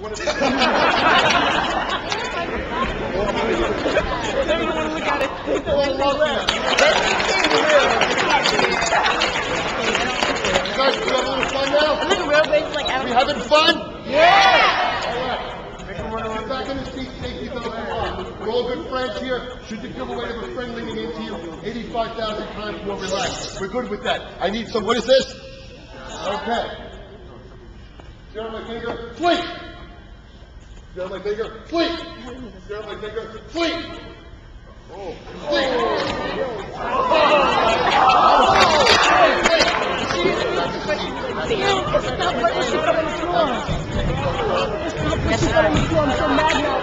Maybe you want to look at it. You a having fun? Yeah! All right. Get back in the seat, belts on. We're all good friends here. Should away to a friend leaning into you 85,000 times more relaxed. We're good with that. I need some, what is this? Okay. Fleet! On my finger? Fleet! On my finger? Fleet! Oh, fleet! It's not what you should come floor. It's not what you should come floor. I'm so mad now.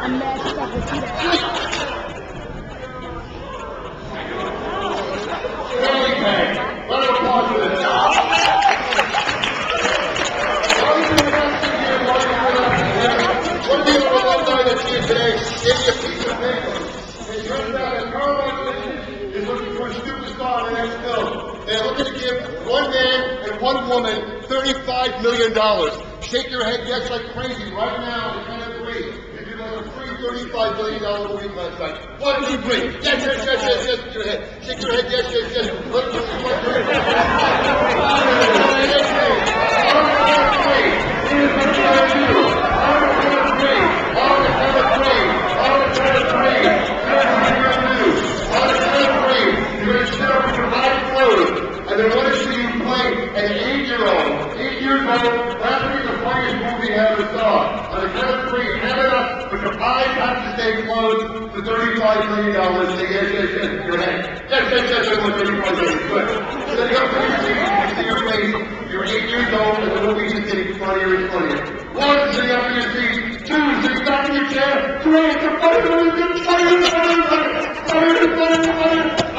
I'm mad she's not gonna see that. Round of applause for this. One thing I would love to you today, give you a piece paper. It turns out that Carl is looking for a superstar in the film. They're looking to give one man and one woman $35 million. Shake your head yes like crazy right now, the count of. If you're like a free $35 million movie contract. One, two, three. Yes, yes, yes, yes, yes. Shake your head. Shake your head, yes, yes, yes. One, two, three, one, two, three. And want to see you play an eight-year-old, eight years old, last week the funniest movie I ever saw. On the count of three, hand it up, but your eyes have to stay closed for $35 million. Say yes, yes, yes, your head. Yes, yes, yes, yes, yes, $35 million. Good. So then you have to see, you see your face. You're eight years old, and the movie is getting funnier and funnier. One, sitting up in your seat. Two, sitting back in your chair. Three, it's a funny movie. It's funny, funny, funny, funny, funny, closed. Funny, funny, funny. Down. Funny,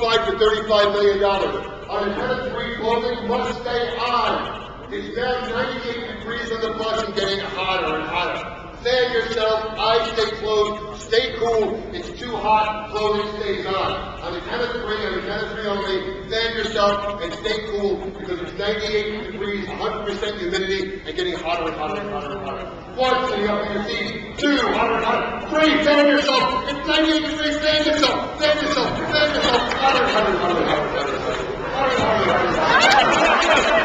25 to 35 million dollars. On a 10 clothing must stay on. It's now 98 degrees on the bus and getting hotter and hotter. Fan yourself, eyes stay closed, stay cool. It's too hot, clothing stays on. On the 10th degree, on the 10th degree only, fan yourself and stay cool because it's 98 degrees, 100% humidity, and getting hotter and hotter and hotter and hotter. One, sitting up in your seat. Two, hotter and hotter. Three, fan yourself. It's 98 degrees, fan yourself. Fan yourself, fan yourself. Hotter hotter and hotter and hotter and hotter. Hotter and hotter and hotter.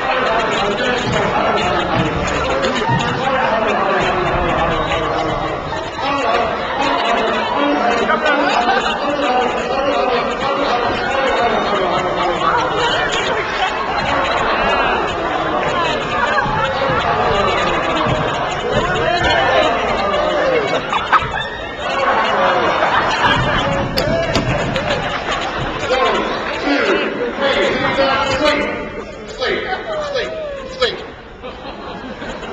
Sleep, sleep, sleep, sleep.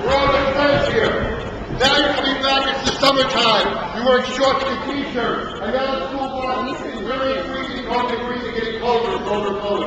We're all good friends here. Now you're coming the summertime. You wear shorts and t-shirts. And now the school bus is really freezing, cold and freezing, getting colder and colder and colder.